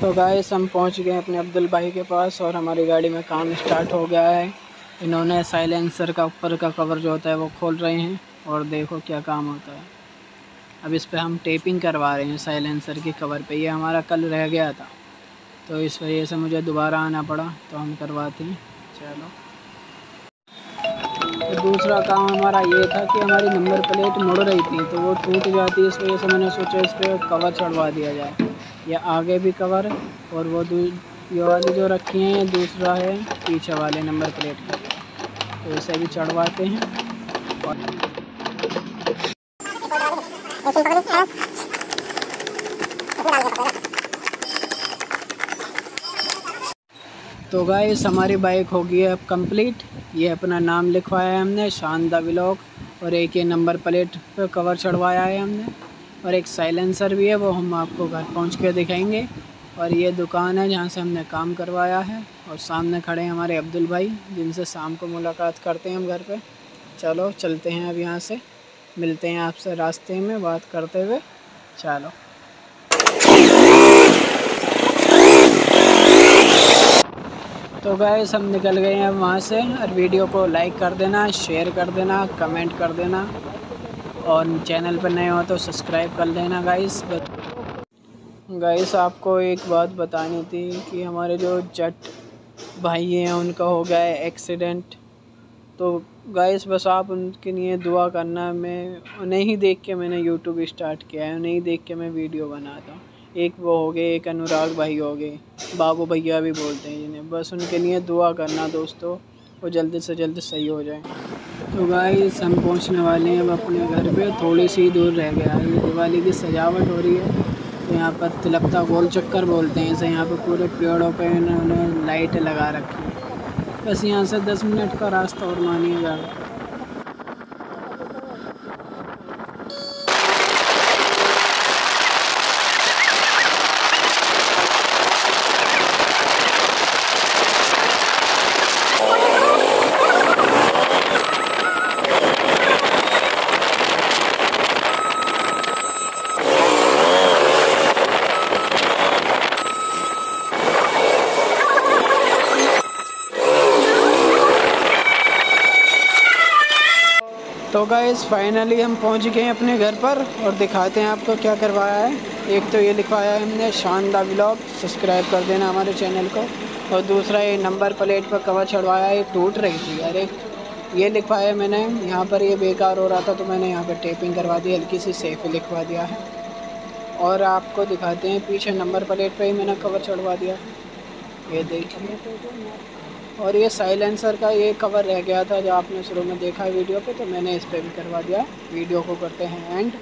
तो गाइस हम पहुँच गए अपने अब्दुल भाई के पास और हमारी गाड़ी में काम स्टार्ट हो गया है। इन्होंने साइलेंसर का ऊपर का कवर जो होता है वो खोल रहे हैं और देखो क्या काम होता है। अब इस पर हम टेपिंग करवा रहे हैं साइलेंसर के कवर पे। ये हमारा कल रह गया था तो इस वजह से मुझे दोबारा आना पड़ा तो हम करवाते हैं। चलो। तो दूसरा काम हमारा ये था कि हमारी नंबर प्लेट मुड़ रही थी तो वो टूट जाती है, इस वजह से मैंने सोचा इस पर कवर चढ़वा दिया जाए। या आगे भी कवर और वो ये वाली जो रखी हैं, दूसरा है पीछे वाले नंबर प्लेट का तो इसे भी चढ़वाते हैं। और तो गाइस हमारी बाइक हो गई है अब कंप्लीट ये अपना नाम लिखवाया है हमने शानदा ब्लॉक और एक ये नंबर प्लेट पर कवर चढ़वाया है हमने। और एक साइलेंसर भी है, वो हम आपको घर पहुँच के दिखाएँगे। और ये दुकान है जहाँ से हमने काम करवाया है और सामने खड़े हैं हमारे अब्दुल भाई, जिनसे शाम को मुलाकात करते हैं हम घर पे। चलो, चलते हैं अब यहाँ से। मिलते हैं आपसे रास्ते में बात करते हुए। चलो। तो गैस हम निकल गए हैं वहाँ से। और वीडियो को लाइक कर देना शेयर कर देना कमेंट कर देना। और चैनल पर नए हो तो सब्सक्राइब कर लेना गाइस गाइस आपको एक बात बतानी थी कि हमारे जो जट भाई हैं, उनका हो गया है एक्सीडेंट तो गाइस बस आप उनके लिए दुआ करना। मैं उन्हें ही देख के मैंने यूट्यूब स्टार्ट किया है। उन्हें ही देख के मैं वीडियो बनाता हूँ। एक वो हो गए, एक अनुराग भाई हो गए। बाबू भैया भी बोलते हैं जिन्हें। बस उनके लिए दुआ करना दोस्तों। वो जल्दी से जल्दी सही हो जाए। तो गाइस हम पहुँचने वाले हैं अब अपने घर पे। थोड़ी सी दूर रह गया है। दिवाली की सजावट हो रही है। तो यहाँ पर तिलकता गोल चक्कर बोलते हैं इसे। यहाँ पर पूरे पेड़ों पे इन्होंने लाइट लगा रखी है। बस यहाँ से दस मिनट का रास्ता और मानिएगा। तो गाइस फाइनली हम पहुँच गए हैं अपने घर पर और दिखाते हैं आपको क्या करवाया है। एक तो ये लिखवाया है हमने, शानदार ब्लॉग सब्सक्राइब कर देना हमारे चैनल को। और दूसरा ये नंबर प्लेट पर कवर चढ़वाया है टूट रही थी। अरे, ये लिखवाया मैंने। यहाँ पर ये बेकार हो रहा था तो मैंने यहाँ पर टेपिंग करवा दी, हल्की सी सेफ़ लिखवा दिया है। और आपको दिखाते हैं, पीछे नंबर प्लेट पर ही मैंने कवर चढ़वा दिया। ये देखिए। और ये साइलेंसर का ये कवर रह गया था जो आपने शुरू में देखा है वीडियो पे तो मैंने इस पर भी करवा दिया। वीडियो को करते हैं एंड